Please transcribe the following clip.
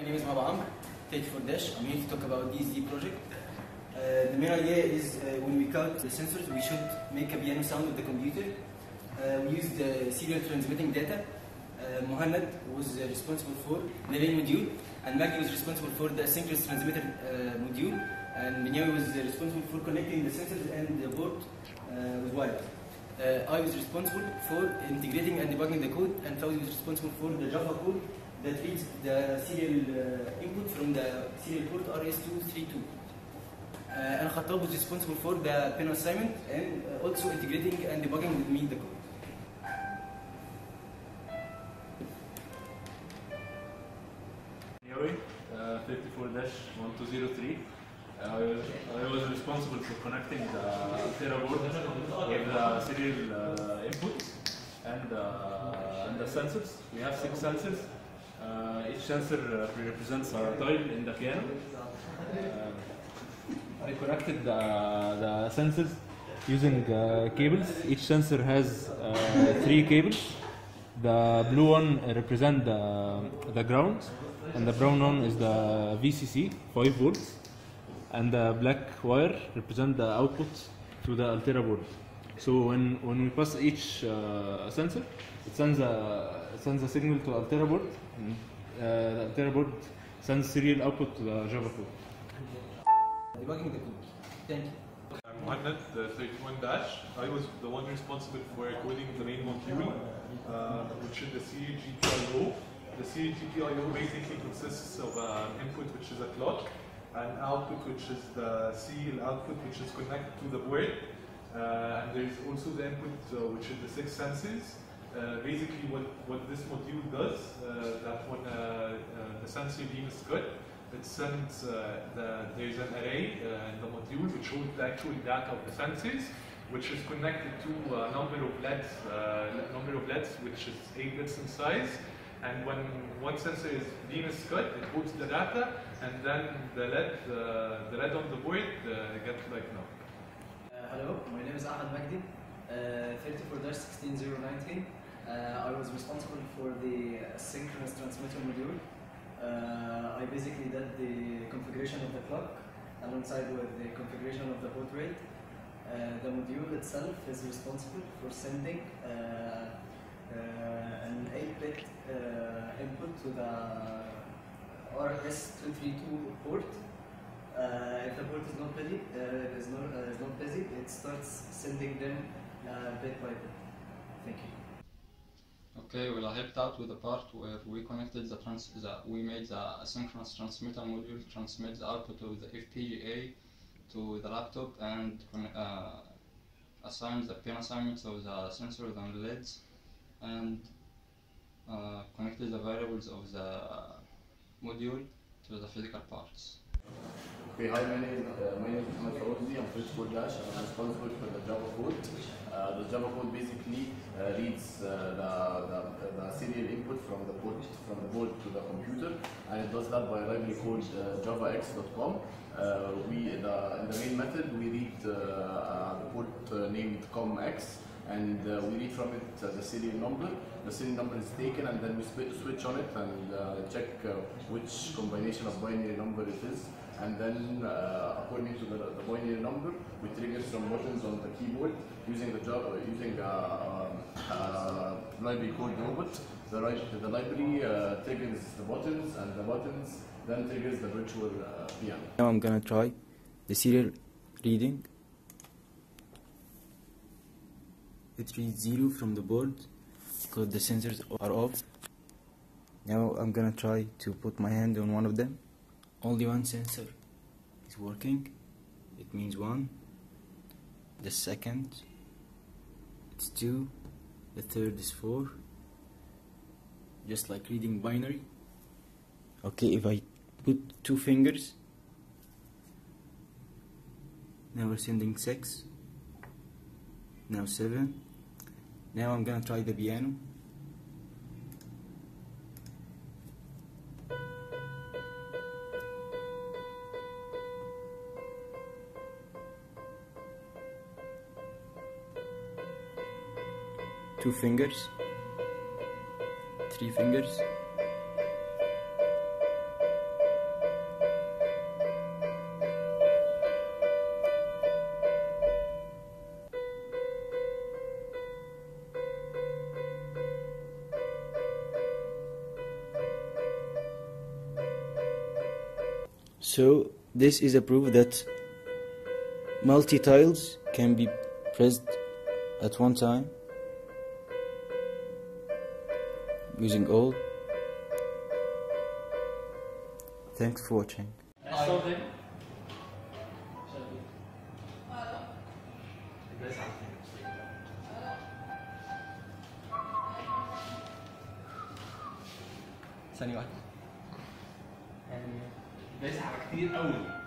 My name is Maba Amr, Tech for Dash. I'm here to talk about DSD project. Uh, the main idea is uh, when we cut the sensors, we should make a piano sound with the computer. Uh, we used the serial transmitting data. Uh, Mohannad was uh, responsible for the main module, and Maggie was responsible for the synchronous transmitter uh, module, and Benyawi was uh, responsible for connecting the sensors and the board with wires. I was responsible for integrating and debugging the code, and Fawzi was responsible for the Java code that reads the serial uh, input from the serial port RS232. Uh, and Khattab was responsible for the pin assignment and uh, also integrating and debugging with me the code. Anyway, uh, 54-1203. Uh, I, was, I was responsible for connecting the Altera board with the serial uh, inputs and, uh, and the sensors. We have six sensors. Uh, each sensor uh, represents a tile in the piano. Uh, I connected the, the sensors using cables. Each sensor has three cables. The blue one represents the, the ground, and the brown one is the VCC, 5 volts, and the black wire represents the output to the Altera board. So when, when we pass each uh, sensor, it sends a, sends a signal to Altera board. and, Uh, the Altera board sends serial output to the Java code. Debugging the code. Thank you. I'm Mohammed, the 31 Dash. I was the one responsible for coding the main module, uh, which is the CGPIO. The CGPIO basically consists of an input, which is a clock, an output, which is the serial output, which is connected to the board. Uh, and there's also the input, uh, which is the six senses. Uh, basically, what, what this module does, that when the sensor beam is good, it sends the, there's an array in the module which shows the actual data of the senses, which is connected to a number of LEDs, number of LEDs which is 8 bits in size. And when one sensor is beam is cut, it holds the data, and then the LED, uh, the LED on the board uh, gets like no. Hello, my name is Ahmed Magdi, uh, 34-16019. Uh, I was responsible for the synchronous transmitter module. Uh, I basically did the configuration of the clock alongside with the configuration of the baud rate. Uh, the module itself is responsible for sending uh, uh, an 8-bit uh, input to the RS232 port. Uh, if the port is not busy, uh, is not uh, is not busy, it starts sending them bit by bit. Thank you. Okay, well I helped out with the part where we connected the trans the, we made the asynchronous transmitter module transmit the output of the FPGA to the laptop and uh, assign the pin assignments of the sensors and the LEDs and uh, connected the variables of the module to the physical parts. Okay, hi, my name, uh, my name is Mohamed Fawzi. I'm Principal Dash. I'm responsible for the Java code. Uh, the Java code basically uh, reads uh, the, the, the serial input from the board from the board to the computer, and it does that by library called uh, javax.comm. Uh, we the, in the main method we read uh, a port named comx, and uh, we read from it uh, the serial number. The serial number is taken, and then we switch on it and uh, check uh, which combination of binary number it is. And then, uh, according to the, the binary number, we trigger some buttons on the keyboard using the job, uh, using a, um, library called robot. The, right, the library triggers the buttons, and the buttons then triggers the virtual piano. Now I'm gonna try the serial reading. It reads zero from the board because the sensors are off. Now I'm gonna try to put my hand on one of them. Only one sensor is working. It means one. The second, it's two. The third is four. Just like reading binary. Okay, if I put two fingers, now we're sending six. Now seven. Now I'm gonna try the piano. Two fingers. Three fingers. So this is a proof that multi-tiles can be pressed at one time using all. Thanks for watching. Send one. على كتير قوي.